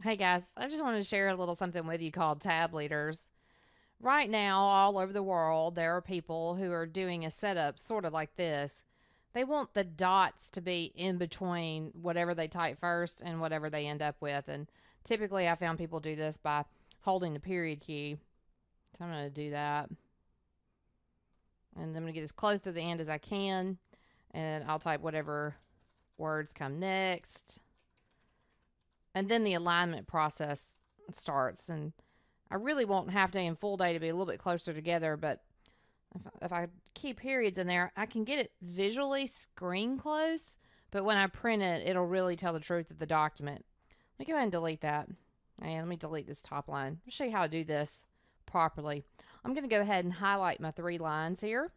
Hey guys, I just wanted to share a little something with you called tab leaders. Right now, all over the world, there are people who are doing a setup sort of like this. They want the dots to be in between whatever they type first and whatever they end up with. And typically, I found people do this by holding the period key. So I'm going to do that. And I'm going to get as close to the end as I can. And I'll type whatever words come next and then the alignment process starts. And I really want half day and full day to be a little bit closer together, but if, if I keep periods in there, I can get it visually screen close, but when I print it, it'll really tell the truth of the document. Let me go ahead and delete that. And let me delete this top line. I'll show you how to do this properly. I'm going to go ahead and highlight my three lines here.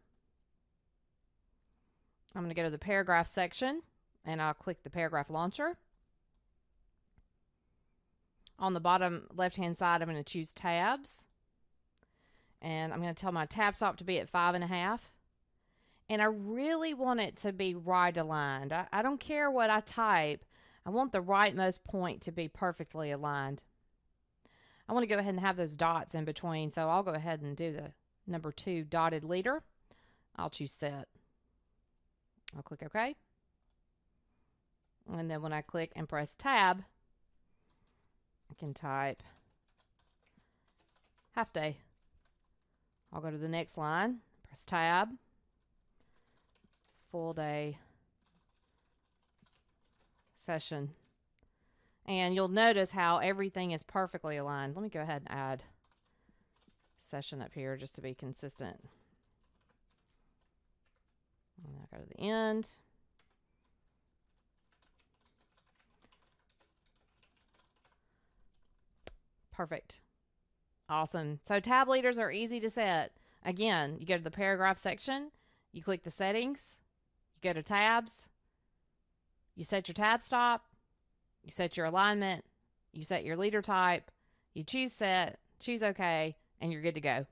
I'm going to go to the paragraph section and I'll click the paragraph launcher. On the bottom left hand side, I'm going to choose tabs. And I'm going to tell my tab stop to be at five and a half. And I really want it to be right aligned. I, I don't care what I type. I want the rightmost point to be perfectly aligned. I want to go ahead and have those dots in between. So I'll go ahead and do the number two dotted leader. I'll choose set. I'll click OK. And then when I click and press tab, can type half day. I'll go to the next line, press tab, full day session. And you'll notice how everything is perfectly aligned. Let me go ahead and add session up here just to be consistent. And I'll go to the end. Perfect. Awesome. So tab leaders are easy to set. Again, you go to the paragraph section, you click the settings, you go to tabs, you set your tab stop, you set your alignment, you set your leader type, you choose set, choose OK, and you're good to go.